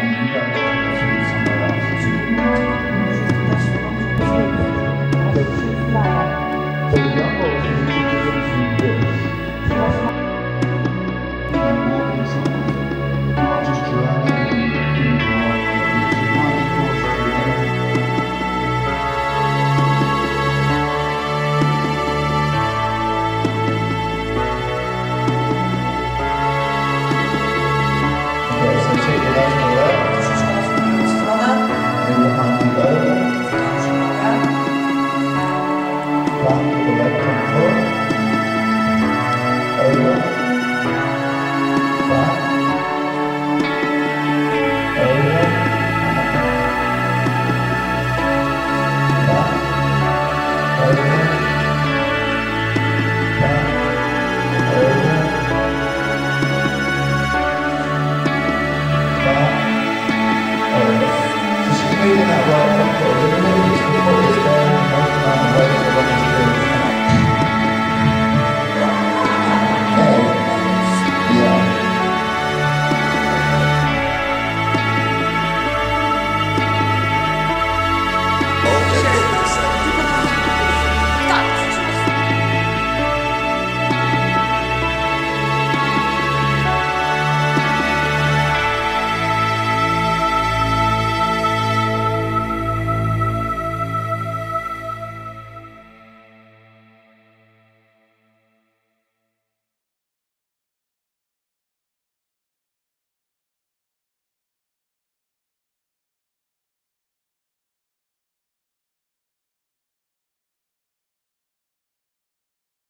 Obrigado. that way.